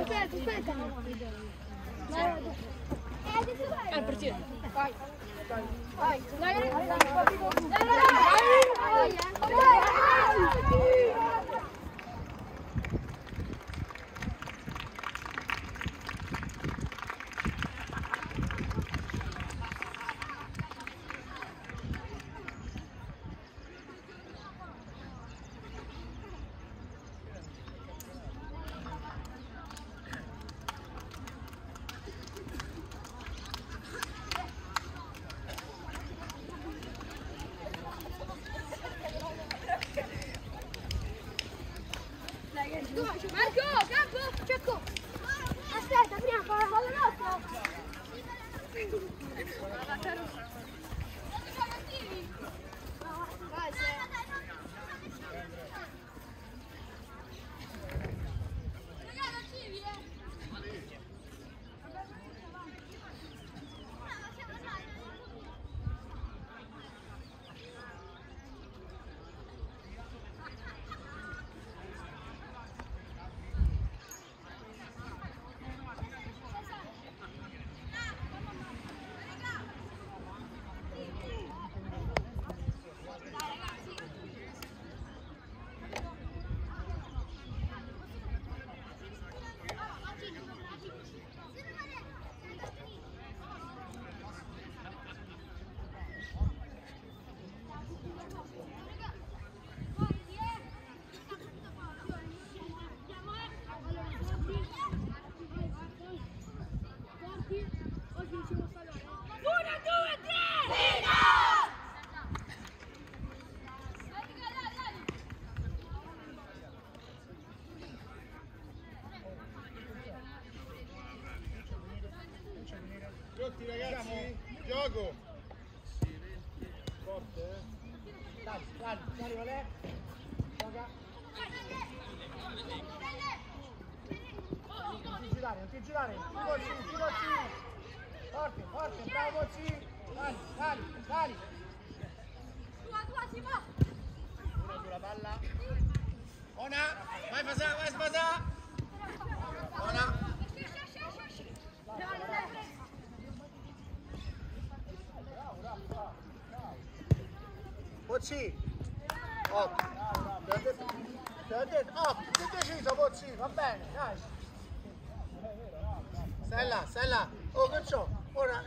Aspetta, aspetta. È il portiere. Vai. Vai. Dai, dai, dai. Dai, dai. Marco, campo, cerco. Aspetta, prima fa la nostra. Vai, Una, due, tre! Ragazzi, gioco! Forte, eh? Dai, dai, dai, Valè. Gioca. Non ti girare, non ti girare. Ti bocci, ti bocci. Forte, forte, bravo bocci. Dai, dai, dai. Tua, tua, si va! Una sulla palla. Ona, vai Fasà, vai Fasà! Ona! Bocci. Occhio. Ti ho detto, ti ho detto, occhio, più deciso Bocci, va bene, dai. Stai là, stai là! Oh, che? Ora,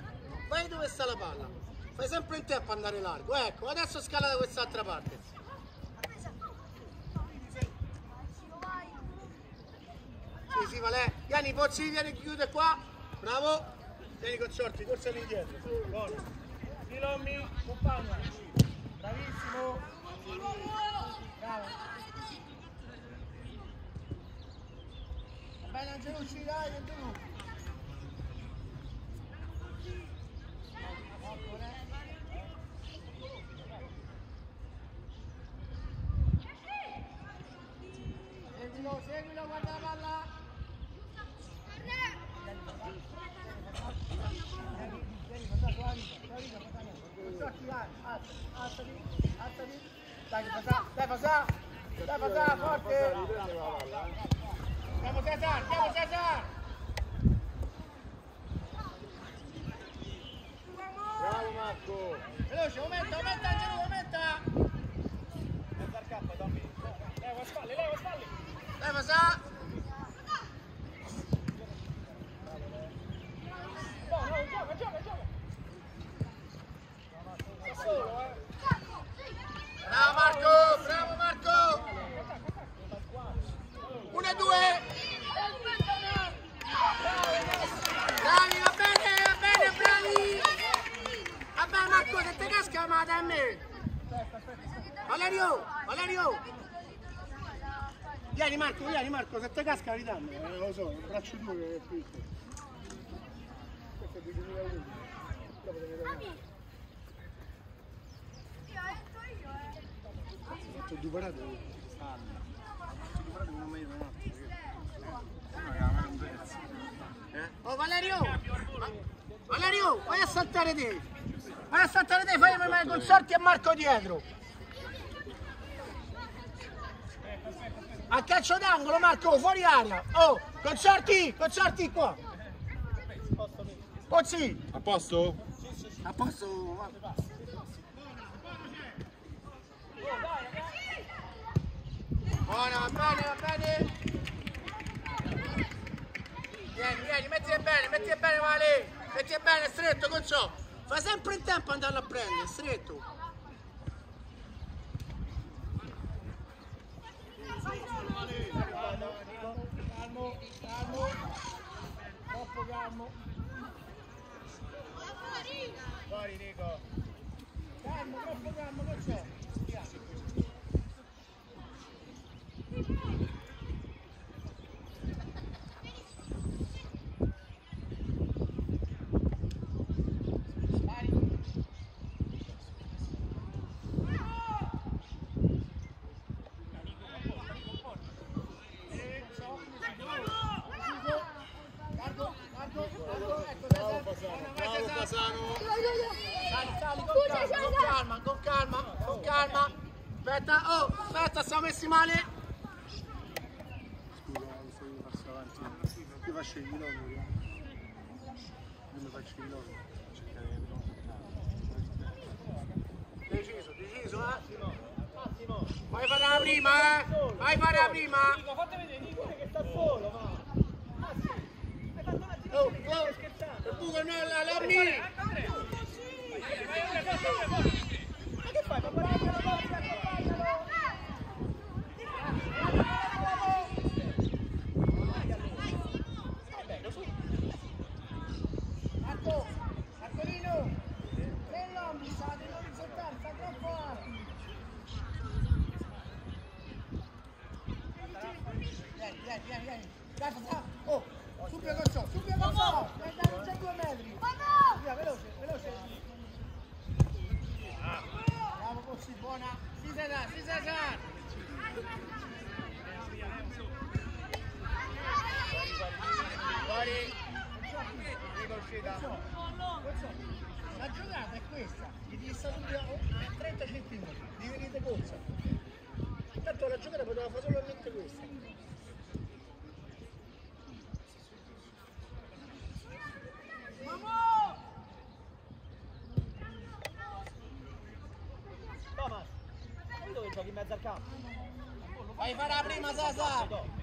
vai dove sta la palla. Fai sempre in tempo andare largo. Ecco, adesso scala da quest'altra parte. Sì, sì, Valè. Vieni, Bocci, vieni, chiude qua. Bravo. Vieni con Ciorti, corsa indietro. Buono. Filommi, compagno. Bravissimo. Bravo. Va bene Angelucci, dai, è tu. Seguilo, seguilo, guarda la palla. Vieni, vieni, guarda tua vita, tua vita, guarda me. Giochi, vai, alzati, alzati, alzati. Dai, Fasà, dai, Fasà. Dai, Fasà, forte. Andiamo Cesar, andiamo Cesar. Bravo Marco. Veloce, aumenta, aumenta, aumenta. Al campo, Tommy. Leva spalle, leva spalle. Dai, Fasà. No, no, gioca, gioca, gioca. Solo, eh. Bravo Marco, bravo Marco. Uno e due. Bravi, va bene, va bene, bravi. Vabbè Marco, se te casca ma da me. Valerio, Valerio. Vieni Marco, vieni Marco, se te casca ridammi. Eh, lo so, il braccio duro che è piccolo. Questo è di 2001. Dopo deve tornare. Fatto due parate. Non mi Oh Valerio! Valerio, vai a saltare te! Vai a saltare te, fai prima i consorti e Marco dietro! A calcio d'angolo Marco, fuori aria! Oh! Concerti, concerti qua. Pozzi. A posto? A posto. Buona, va bene, va bene. Vieni, vieni, mettile bene, mettile bene, Vale. Mettile bene, stretto, con ciò. Fa sempre in tempo andarlo a prendere, stretto. Calmo, calmo. Troppo calmo. Fuori Nico. Calmo, troppo calmo, che c'è? Via. Guardo, guardo, guardo, ecco, Bravo Cesare. Fasano, Buona, vai, bravo Cesare. Fasano. Sali, sali, con Scusa, calma, con Cesare. calma, con calma, con calma. Aspetta, oh, aspetta, siamo messi male. Scusa, mi stai passo avanti. Io faccio i chilometri. Io mi faccio i chilometri. Cercare di non Deciso, deciso, eh. Vai fare la prima, eh. Vai fare la prima. Nico, fate vedere Nico che sta solo, ma. Ah sì. Hai fatto un attimo Oh, oh. scherzando. Il buco nella Lommi. Ma che fai? Ma guarda la porta, accompagnalo! Marco, Marcolino, nell'ombi, state in orizzontale, sta troppo alti. Vieni, vieni, vieni, vieni. Dai, fa- oh, subito con ciò, subito con ciò. Dai, dai, non c'è due metri. Via, veloce, veloce. Bravo, Pozzi, buona. Sì, Cesar, sì, Cesar. Fuori. La giocata è questa, gli devi stare a 30 cm, di venire corsa. Tanto la giocata poteva fare solamente questa. Thomas, dove giochi in mezzo al campo? Vai fare la prima, Sasa.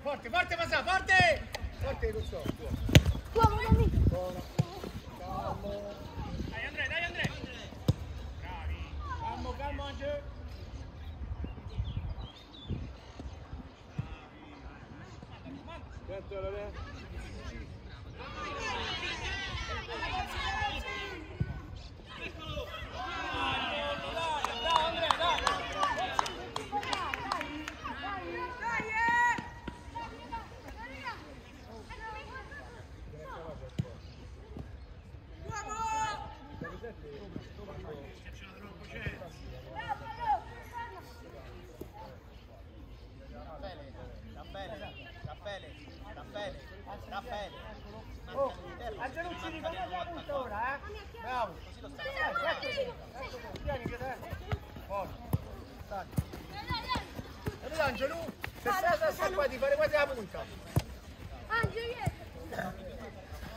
forte! Forte, Fasà, forte! Forte con ciò! Buona! Calmo! Dai Andrea, dai Andrea. Calmo, calmo Angelo! Aspetta, Lore. Raffaele, Raffaele, Raffaele, Raffaele. Oh, Angelucci, rifai la punta ora, eh? Bravo! Ecco, ecco, ecco, vieni che te. Buono. Dai. Vedi Angelo? Se stai da sta qua di fare quasi la punta.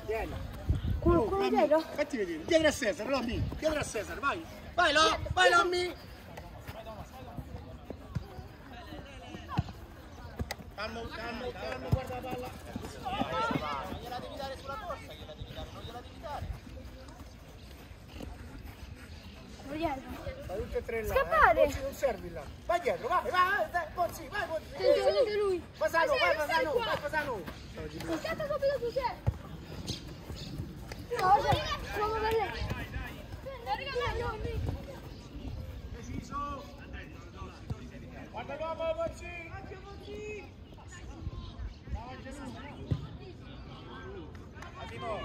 Vieni. Quello, quello dietro? Fatti vedere. Dietro a Cesare, Lommi. Dietro a Cesare, vai. Vai, Lo, vai, Lommi. Calmo, calmo, calmo, guarda la palla. Non gliela devi dare sulla corsa, gliela devi dare, non gliela devi dare. Vai tutte e tre là. Scappare. Eh. Non servi là. Vai dietro, vai, vai, vai, Pozzi, vai, Pozzi. Senti lui. Fasano, vai, Fasano, vai, Fasano. Scatta subito su te. No, cioè, sono per lei. Preciso! Guarda l'uomo, Bocci! Anche Bocci! Attimo!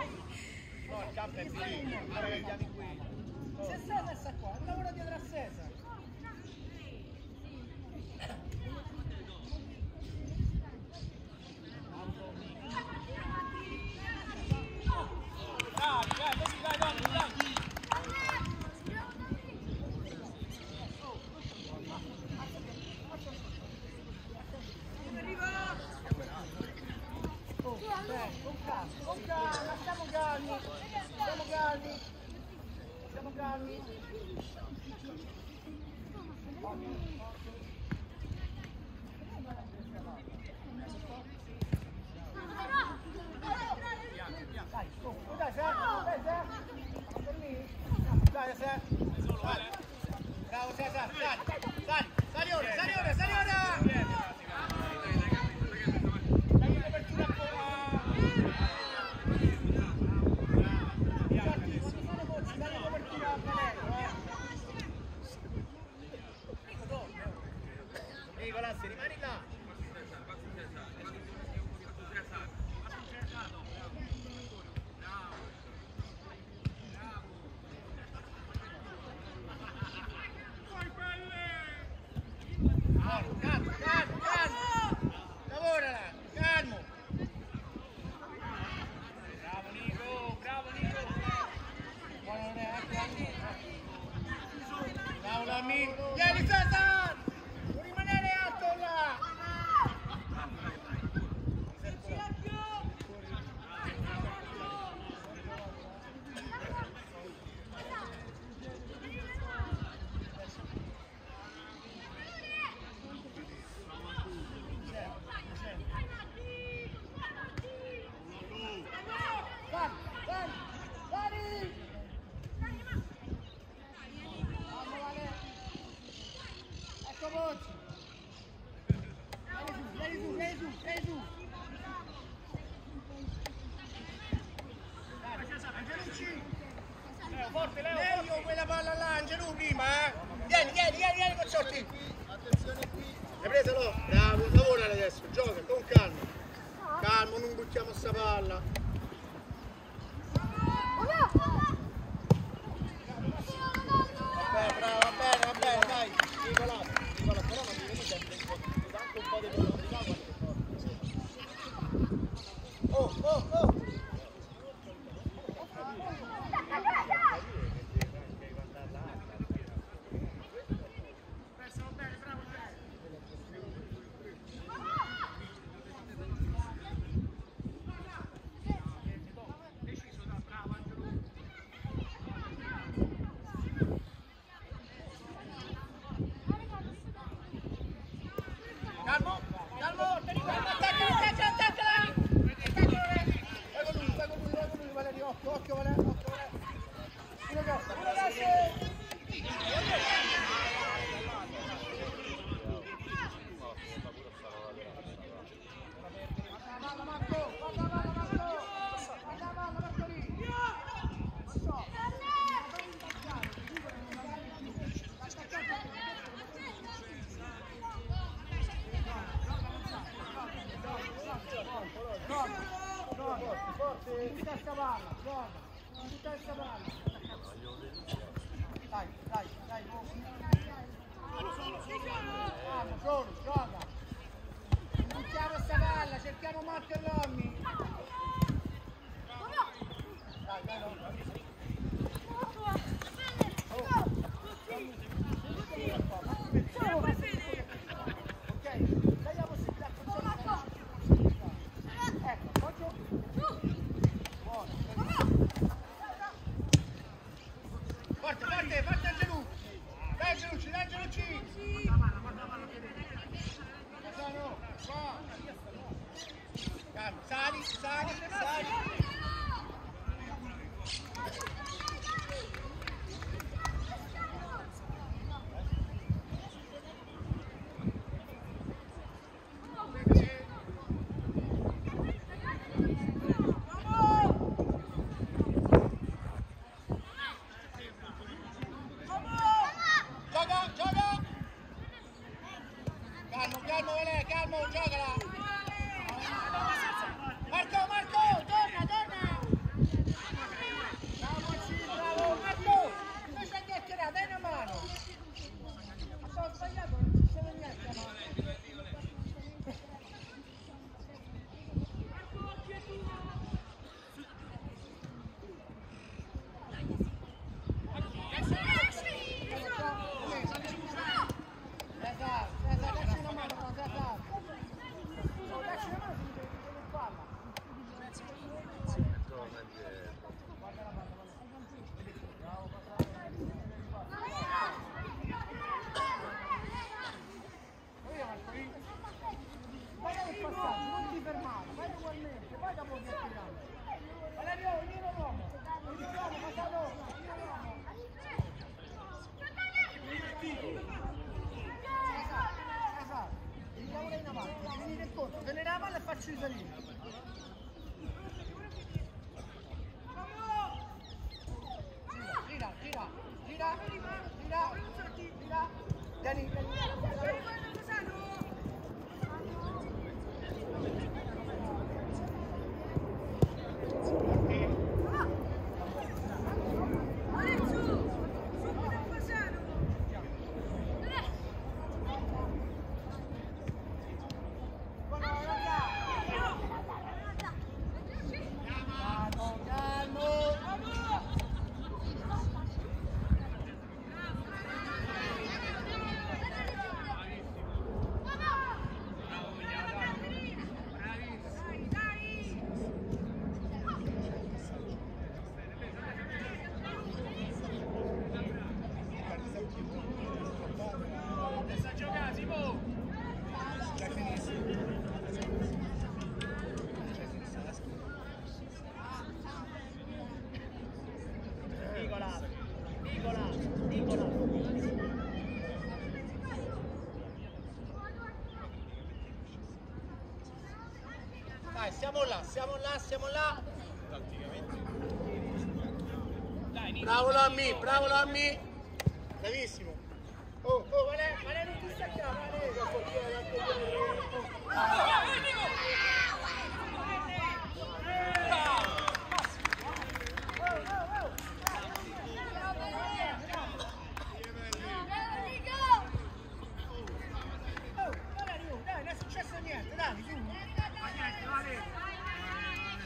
Attimo, il campo è finito! Dad, Dad, Dad. forte Leo! Meglio quella palla all'angelo prima, eh! Vieni, vieni, vieni, vieni con Ciotti! Attenzione qui! L'hai presa Leo? Bravo, lavora adesso, gioca, con calma! Calmo, non buttiamo sta palla! Forte, tutta questa palla, buona, tutta questa palla. Dai, dai, dai, Solo, solo, solo. Vamo, solo, gioca. Bucchiamo sta palla, cerchiamo Marco e Lommi. Dai, dai, Lommi. Oh, Side, side. Faccio risalire. Gira, gira, gira, gira, gira, gira. Vieni, vieni. Calmo, calmo. Nicola, Nicola, Nicola. Dai, siamo là, siamo là, siamo là. Bravo Lammi, bravo Lammi. Bravissimo. Oh, oh, Vale, Vale, non ti staccare, Vale. Oh, Valerio, dai, non è successo niente, dai, su.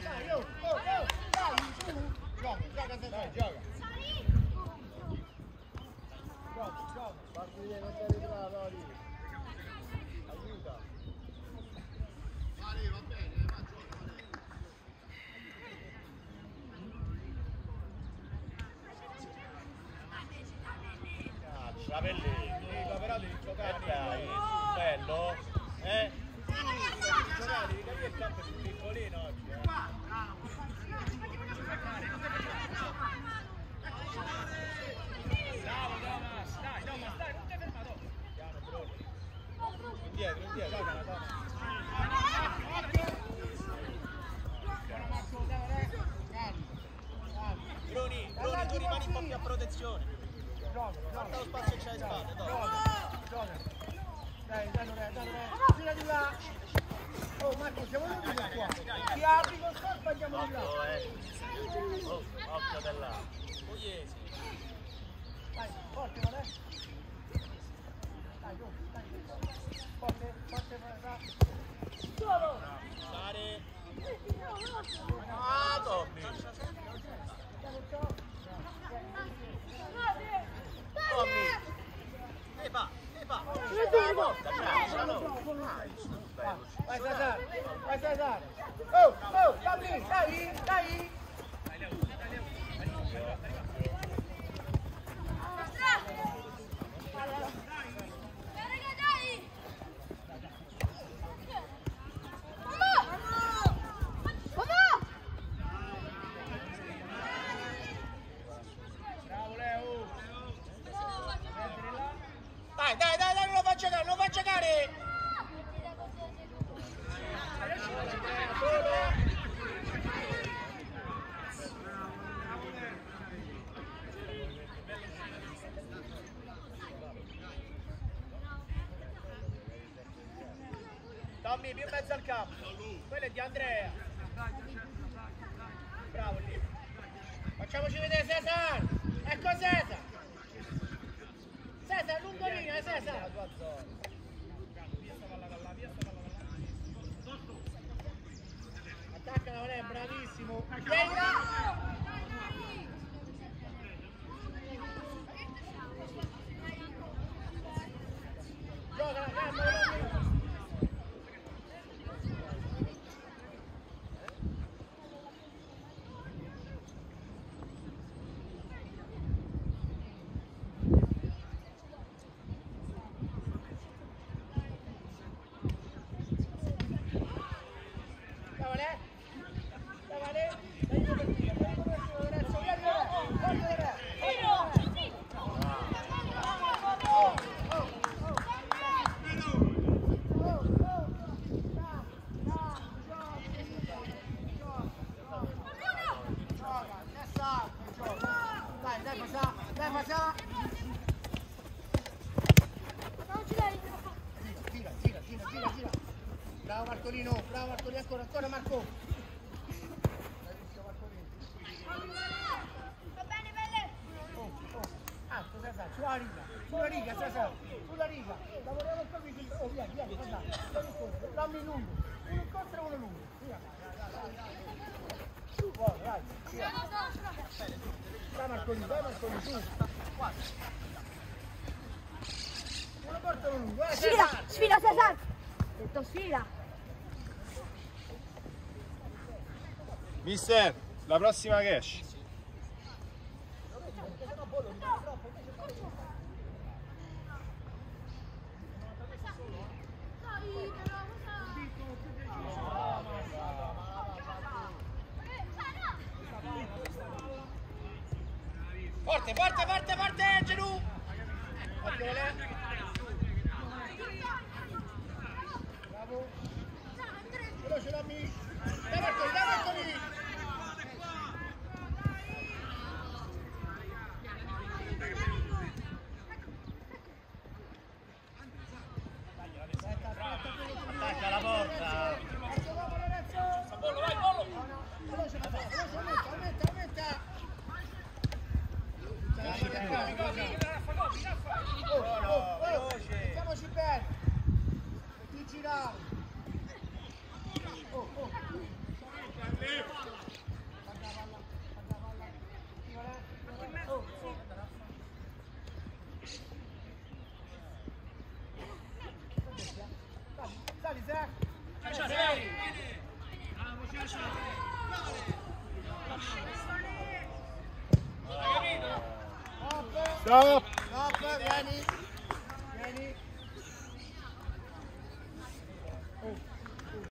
Dai, oh, oh, oh, dai, su. Gioca, gioca, dai, gioca. Gioca, gioca. Parti via, non sei bravo, Oli. Aiuta. Pellegrini. Nico, però devi giocare. dai, bello. Eh? Giocare, devi capire il campo è più piccolino oggi. Eh. Bravo Thomas, dai Thomas, dai, non ti fermato. Piano. Indietro, indietro, dai, Thomas. Bruni, Bruni, tu rimani un po' più a protezione. Guarda lo spazio che c'hai alle spalle. Dai, dai, dai, dai, dai, gira di là. Oh Marco, siamo venuti da qua. Ti apri con scorpa andiamo di là. Occhio, eh. Oh, occhio della. Pugliesi. Dai, forte, vale. Dai, giù, dai. Forte, forte, forte. Solo. Dare. Ah, Tommy. Tommy. E va, e va. Vai Cesar, vai Cesar. Oh, oh, dammi, dai, dai. Dai, dai, dai, dai, non lo fa giocare, non lo fa giocare. Tommy, più in mezzo al campo. Quello è di Andrea. Bravo lì. Facciamoci vedere Cesar. Ecco Cesar. Cesar, lungolina, Cesar. Attacca la Valeria, bravissimo. Vieni Dai, dai, Bravo Marcolino, bravo Marcolino, ancora, ancora Marco. Bravissimo oh, oh. ah, Marcolino. Sulla riga, sulla riga, sa, sulla riga. Lavoriamo un. Oh, via, via, cosa? Dammi lungo, uno contro uno lungo. Via, dai, dai, dai. Vai, vai. Via. Dai Marcolino, dai Marcolino, su. E uno lungo, eh, Sfida, sfida Cesar. Detto sfida. Mister, la prossima cash. Forte, forte, forte, forte, Genù! Occhio, Vale. up.